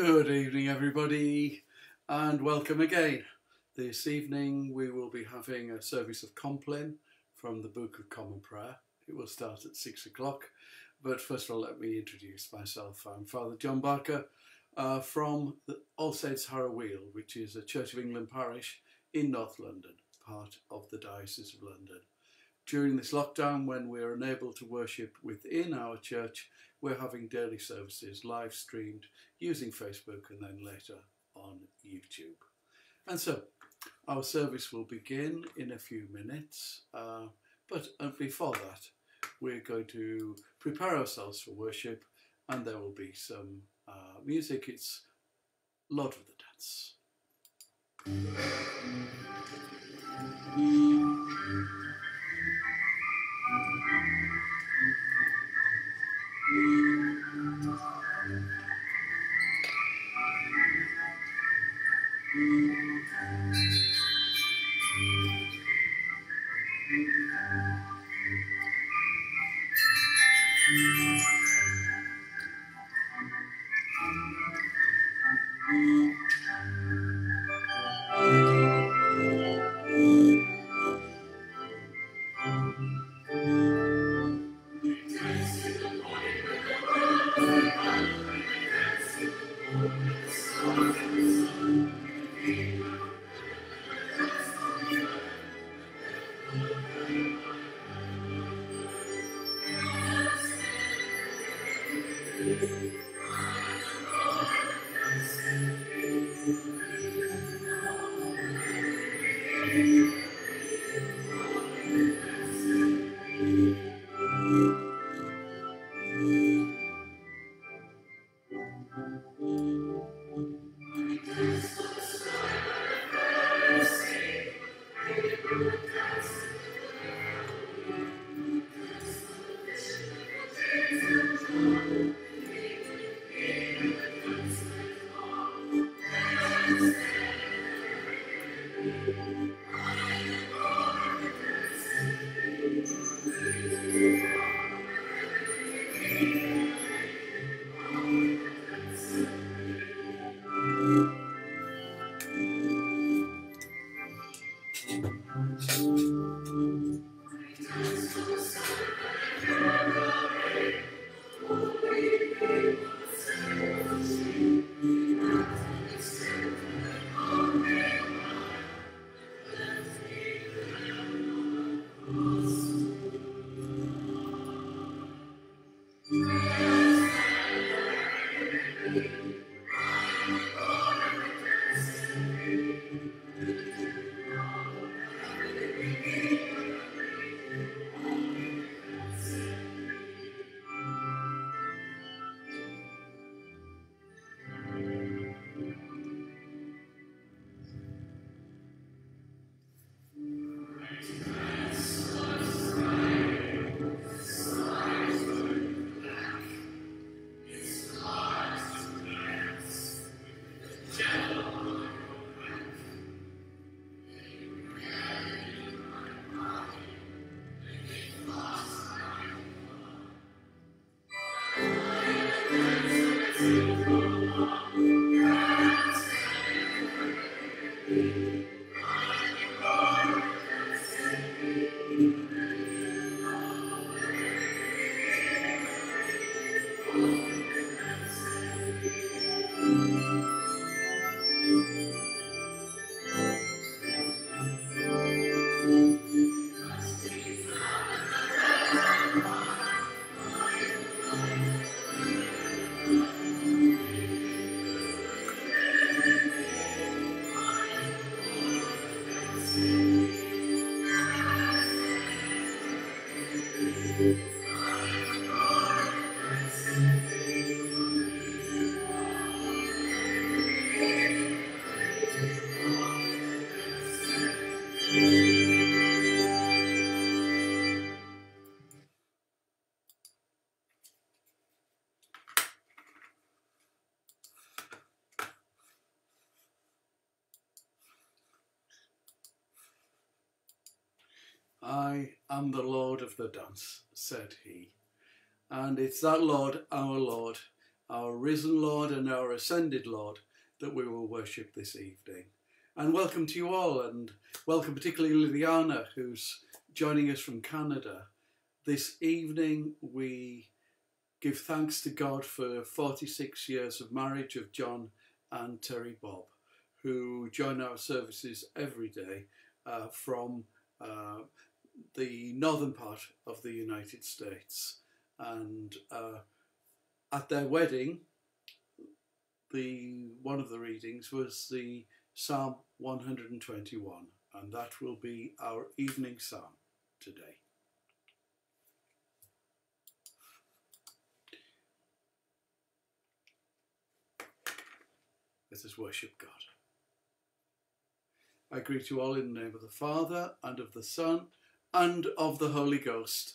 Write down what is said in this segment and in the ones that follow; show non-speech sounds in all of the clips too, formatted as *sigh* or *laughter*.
Good evening, everybody, and welcome again. This evening we will be having a service of Compline from the Book of Common Prayer. It will start at six o'clock, but first of all, let me introduce myself. I'm Father John Barker uh, from the All Saints Harrow Weald, which is a Church of England parish in North London, part of the Diocese of London. During this lockdown, when we're unable to worship within our church, we're having daily services live streamed using Facebook and then later on YouTube. And so our service will begin in a few minutes, uh, but uh, before that, we're going to prepare ourselves for worship and there will be some uh, music. It's Lord of the Dance. Am the Lord of the dance, said he. And it's that Lord, our Lord, our risen Lord and our ascended Lord that we will worship this evening. And welcome to you all, and welcome particularly Liliana, who's joining us from Canada. This evening we give thanks to God for 46 years of marriage of John and Terry Bob, who join our services every day uh, from uh, the northern part of the United States. And uh, at their wedding, the one of the readings was the Psalm 121, and that will be our evening psalm today. Let us worship God. I greet you all in the name of the Father, and of the Son, and of the Holy Ghost.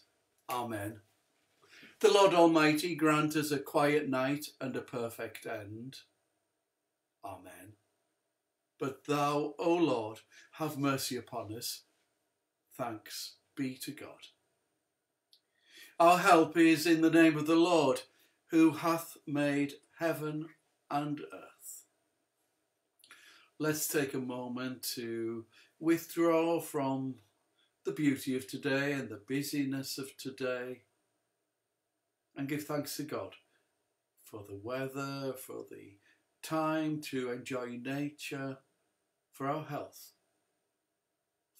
Amen. The Lord Almighty grant us a quiet night and a perfect end. Amen. But thou, O Lord, have mercy upon us. Thanks be to God. Our help is in the name of the Lord, who hath made heaven and earth. Let's take a moment to withdraw from the beauty of today and the busyness of today and give thanks to God for the weather, for the time to enjoy nature, for our health,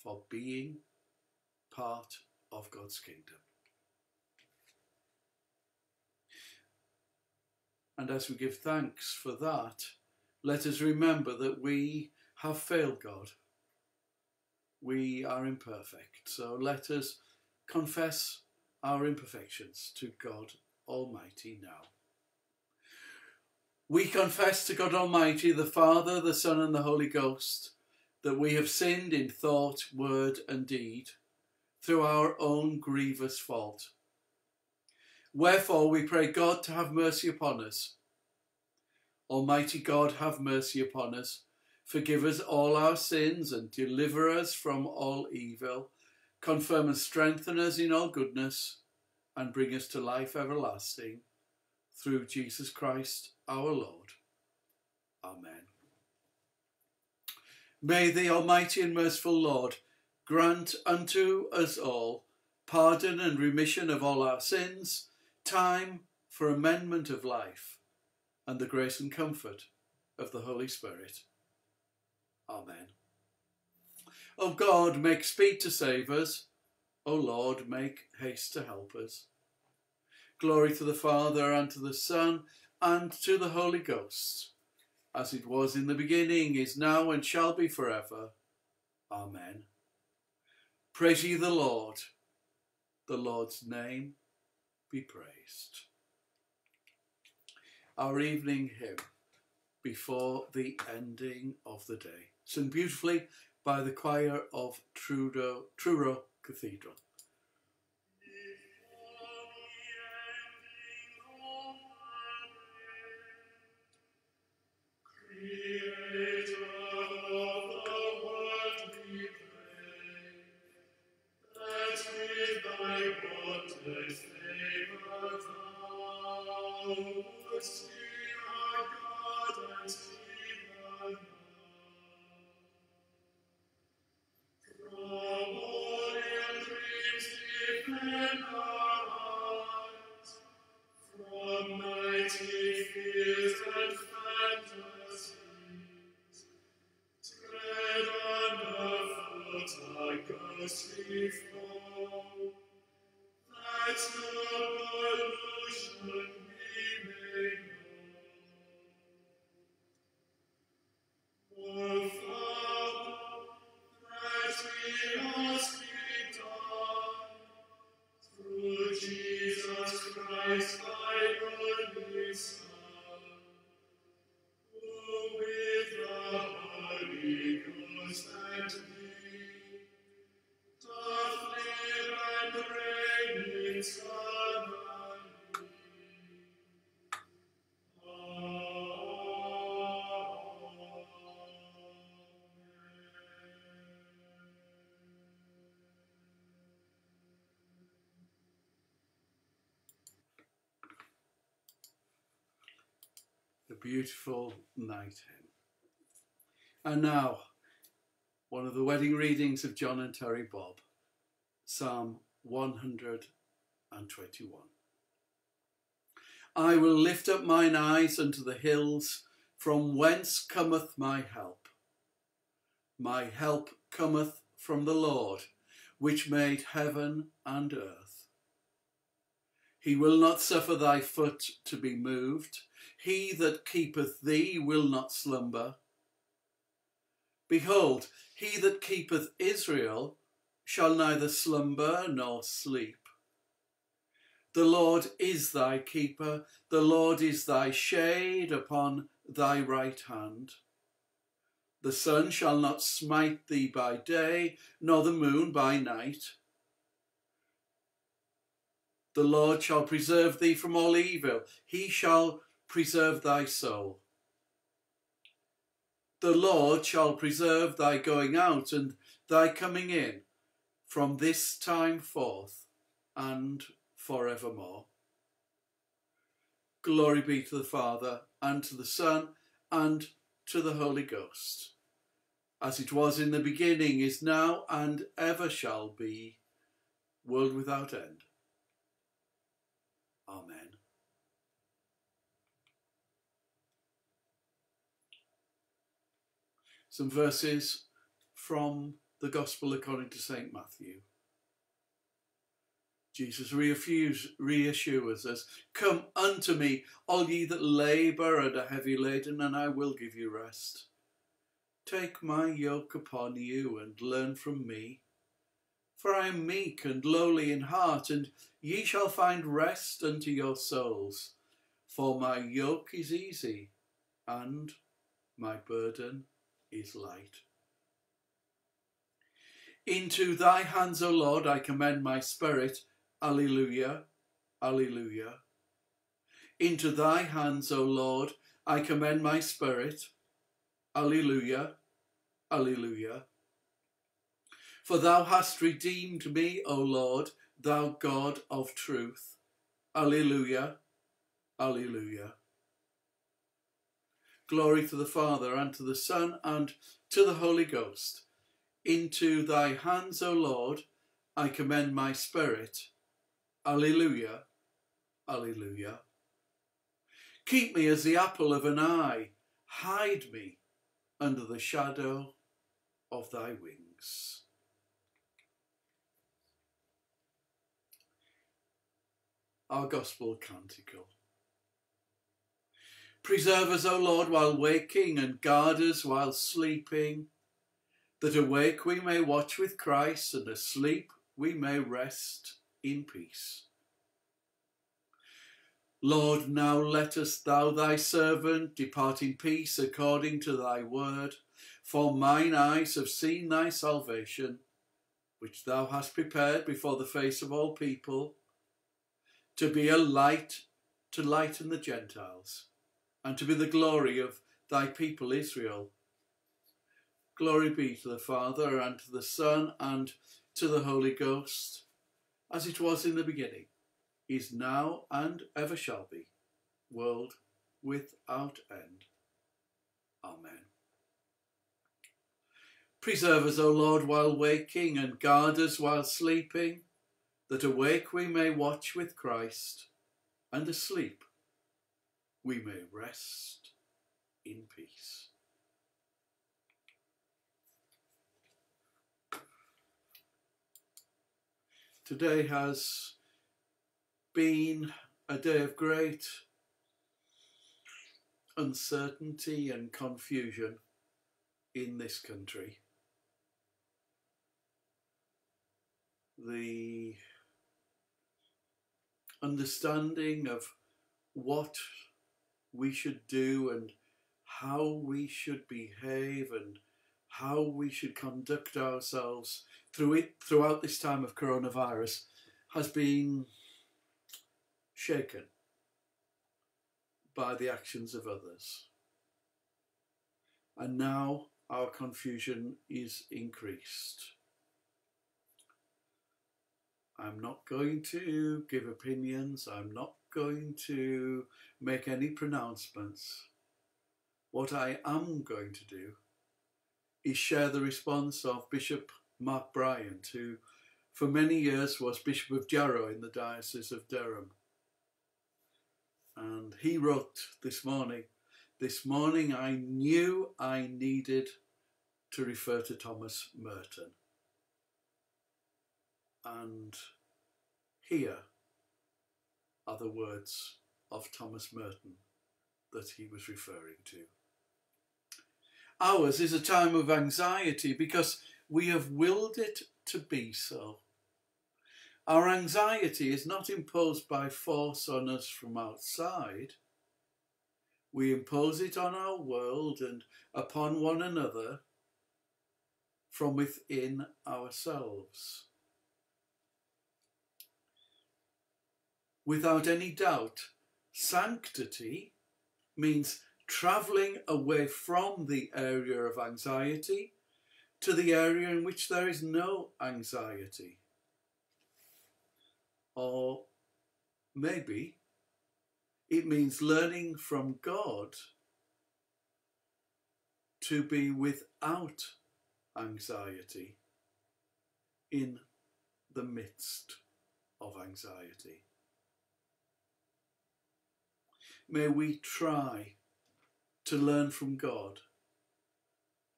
for being part of God's kingdom. And as we give thanks for that, let us remember that we have failed God. We are imperfect. So let us confess our imperfections to God Almighty now. We confess to God Almighty, the Father, the Son, and the Holy Ghost, that we have sinned in thought, word, and deed through our own grievous fault. Wherefore we pray God to have mercy upon us. Almighty God, have mercy upon us. Forgive us all our sins and deliver us from all evil. Confirm and strengthen us in all goodness and bring us to life everlasting through Jesus Christ our Lord. Amen. May the Almighty and merciful Lord grant unto us all pardon and remission of all our sins, time for amendment of life, and the grace and comfort of the Holy Spirit. Amen. O God, make speed to save us. O Lord, make haste to help us. Glory to the Father, and to the Son, and to the Holy Ghost, as it was in the beginning, is now, and shall be forever. Amen. Praise ye the Lord. The Lord's name be praised. Our evening hymn before the ending of the day, sung beautifully by the choir of Trudeau, Truro Cathedral. Yeah. receive beautiful night hymn. And now, one of the wedding readings of John and Terry Bob, Psalm 121. I will lift up mine eyes unto the hills, from whence cometh my help. My help cometh from the Lord, which made heaven and earth. He will not suffer thy foot to be moved. He that keepeth thee will not slumber. Behold, he that keepeth Israel shall neither slumber nor sleep. The Lord is thy keeper, the Lord is thy shade upon thy right hand. The sun shall not smite thee by day, nor the moon by night. The Lord shall preserve thee from all evil, he shall preserve thy soul. The Lord shall preserve thy going out and thy coming in from this time forth and forevermore. Glory be to the Father, and to the Son, and to the Holy Ghost, as it was in the beginning, is now, and ever shall be, world without end. Amen. Some verses from the Gospel according to St. Matthew. Jesus reassures us, Come unto me, all ye that labour and are heavy laden, and I will give you rest. Take my yoke upon you and learn from me. For I am meek and lowly in heart, and ye shall find rest unto your souls. For my yoke is easy, and my burden is light. Into thy hands, O Lord, I commend my spirit. Alleluia, Alleluia. Into thy hands, O Lord, I commend my spirit. Alleluia, Alleluia. For thou hast redeemed me, O Lord, thou God of truth. Alleluia, Alleluia. Glory to the Father, and to the Son, and to the Holy Ghost. Into thy hands, O Lord, I commend my spirit. Alleluia, Alleluia. Keep me as the apple of an eye. Hide me under the shadow of thy wings. Our Gospel Canticle. Preserve us, O Lord, while waking, and guard us while sleeping, that awake we may watch with Christ, and asleep we may rest in peace. Lord, now lettest thou thy servant depart in peace according to thy word, for mine eyes have seen thy salvation, which thou hast prepared before the face of all people, to be a light to lighten the Gentiles, and to be the glory of thy people Israel. Glory be to the Father, and to the Son, and to the Holy Ghost as it was in the beginning, is now, and ever shall be, world without end. Amen. Preserve us, O Lord, while waking, and guard us while sleeping, that awake we may watch with Christ, and asleep we may rest in peace. Today has been a day of great uncertainty and confusion in this country. The understanding of what we should do and how we should behave and how we should conduct ourselves through it throughout this time of coronavirus has been shaken by the actions of others. And now our confusion is increased. I'm not going to give opinions, I'm not going to make any pronouncements. what I am going to do is share the response of Bishop Mark Bryant, who for many years was Bishop of Jarrow in the Diocese of Durham. And he wrote this morning, This morning I knew I needed to refer to Thomas Merton. And here the words of Thomas Merton that he was referring to. Ours is a time of anxiety because we have willed it to be so. Our anxiety is not imposed by force on us from outside. We impose it on our world and upon one another from within ourselves. Without any doubt, sanctity means travelling away from the area of anxiety to the area in which there is no anxiety. Or maybe it means learning from God to be without anxiety in the midst of anxiety. May we try to learn from God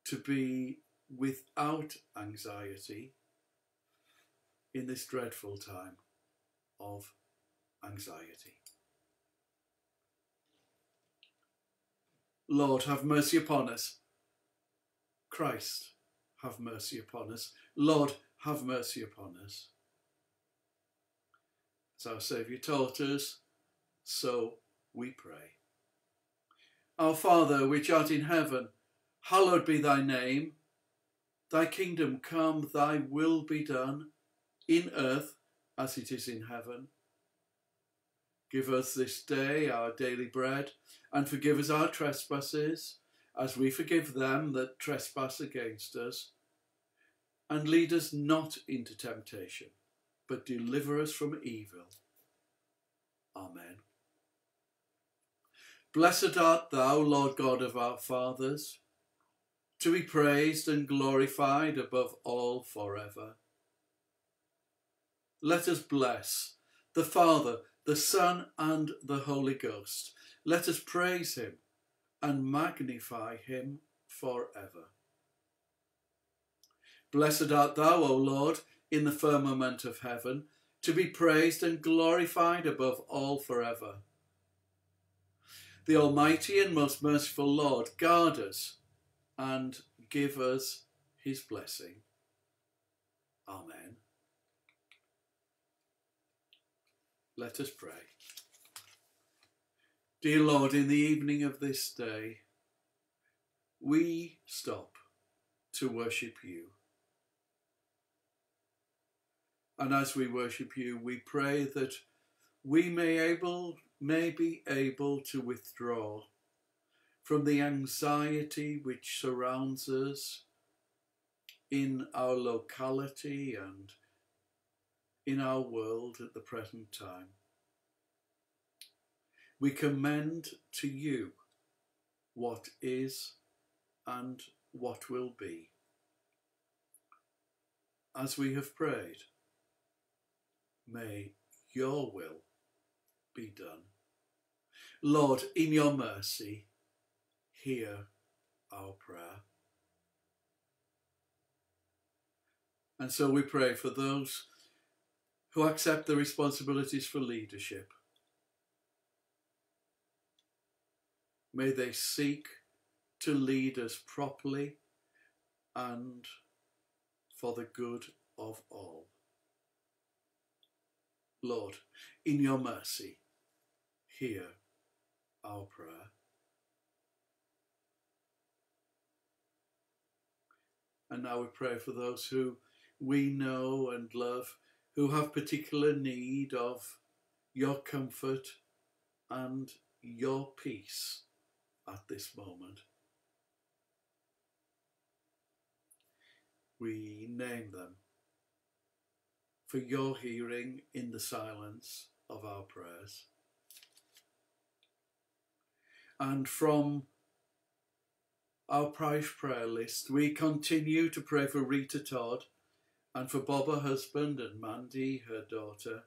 to be without anxiety in this dreadful time of anxiety. Lord, have mercy upon us. Christ, have mercy upon us. Lord, have mercy upon us. As our Saviour taught us, so we pray. Our Father, which art in heaven, hallowed be thy name. Thy kingdom come, thy will be done, in earth as it is in heaven. Give us this day our daily bread, and forgive us our trespasses, as we forgive them that trespass against us. And lead us not into temptation, but deliver us from evil. Amen. Blessed art thou, Lord God of our fathers, to be praised and glorified above all forever. Let us bless the Father, the Son, and the Holy Ghost. Let us praise him and magnify him forever. Blessed art thou, O Lord, in the firmament of heaven, to be praised and glorified above all forever the Almighty and most merciful Lord guard us and give us his blessing. Amen. Let us pray. Dear Lord, in the evening of this day, we stop to worship you. And as we worship you, we pray that we may able may be able to withdraw from the anxiety which surrounds us in our locality and in our world at the present time. We commend to you what is and what will be. As we have prayed, may your will be done. Lord, in your mercy, hear our prayer. And so we pray for those who accept the responsibilities for leadership. May they seek to lead us properly and for the good of all. Lord, in your mercy, hear our prayer. And now we pray for those who we know and love, who have particular need of your comfort and your peace at this moment. We name them for your hearing in the silence of our prayers. And from our parish prayer list, we continue to pray for Rita Todd and for Bob, her husband, and Mandy, her daughter.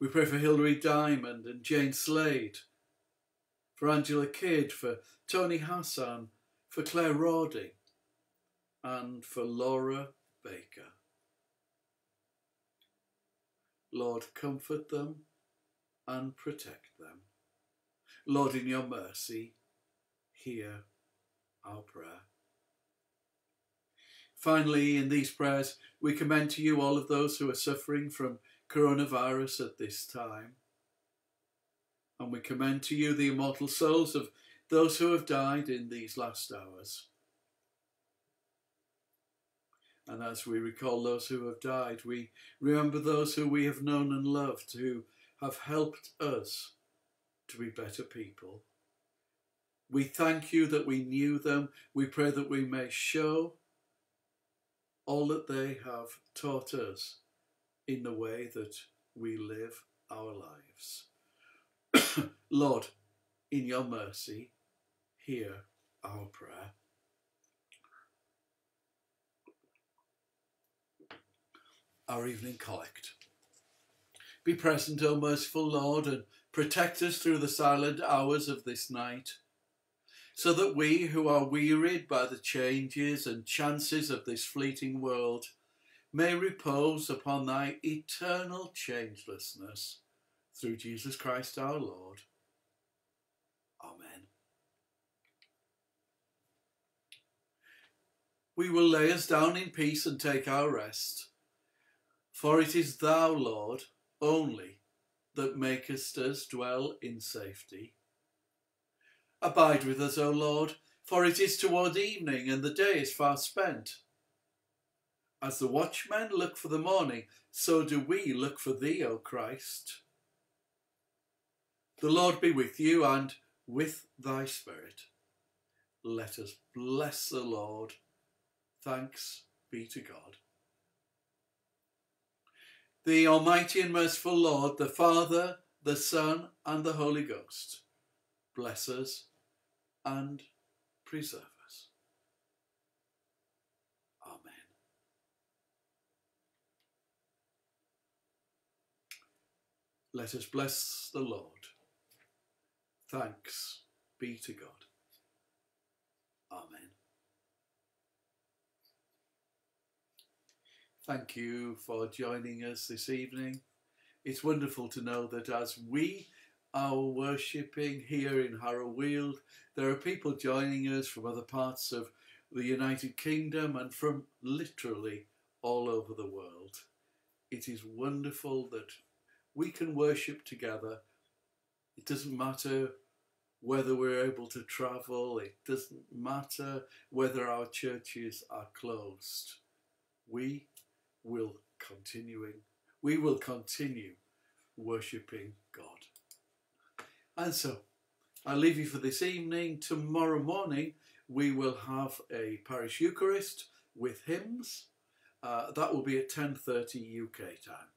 We pray for Hilary Diamond and Jane Slade, for Angela Kidd, for Tony Hassan, for Claire Rawdy, and for Laura Baker. Lord, comfort them and protect them. Lord, in your mercy, hear our prayer. Finally, in these prayers, we commend to you all of those who are suffering from coronavirus at this time. And we commend to you the immortal souls of those who have died in these last hours. And as we recall those who have died, we remember those who we have known and loved, who have helped us to be better people. We thank you that we knew them. We pray that we may show all that they have taught us in the way that we live our lives. *coughs* Lord, in your mercy, hear our prayer. Our evening collect. Be present, O merciful Lord, and protect us through the silent hours of this night so that we who are wearied by the changes and chances of this fleeting world may repose upon thy eternal changelessness through Jesus Christ our Lord. Amen. We will lay us down in peace and take our rest, for it is thou, Lord, only that makest us dwell in safety. Abide with us, O Lord, for it is toward evening, and the day is far spent. As the watchmen look for the morning, so do we look for thee, O Christ. The Lord be with you and with thy spirit. Let us bless the Lord. Thanks be to God. The Almighty and merciful Lord, the Father, the Son, and the Holy Ghost, bless us and preserve us. Amen. Let us bless the Lord. Thanks be to God. Amen. Thank you for joining us this evening. It's wonderful to know that as we are worshipping here in Harrow Weald, there are people joining us from other parts of the United Kingdom and from literally all over the world. It is wonderful that we can worship together. It doesn't matter whether we're able to travel, it doesn't matter whether our churches are closed. We will continuing we will continue worshipping God. And so I'll leave you for this evening. Tomorrow morning we will have a parish Eucharist with hymns. Uh, that will be at 10.30 UK time.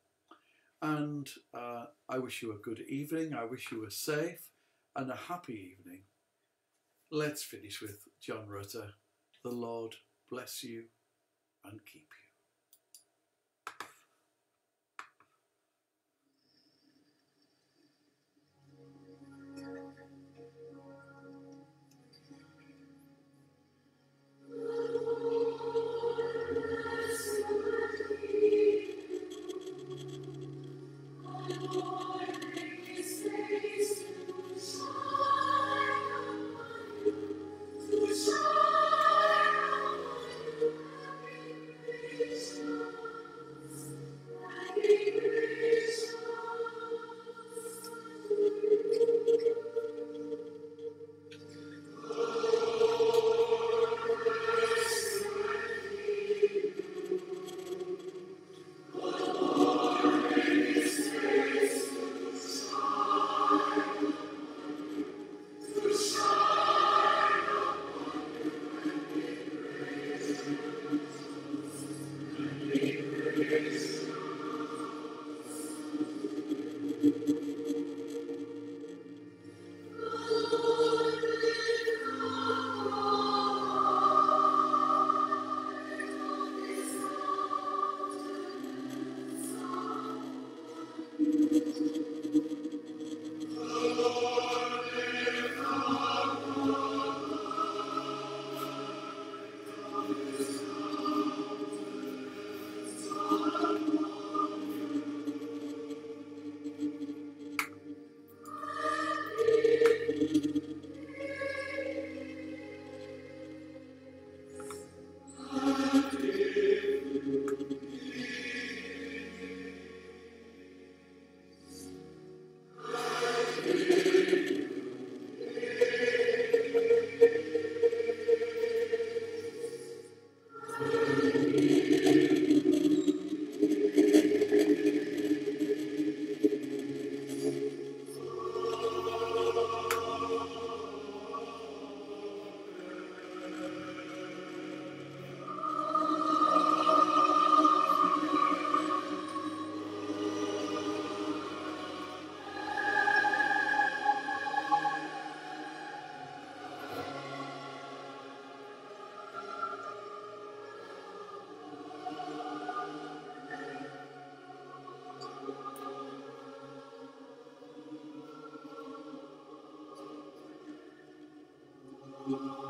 And uh, I wish you a good evening. I wish you a safe and a happy evening. Let's finish with John Rutter. The Lord bless you and keep you. Thank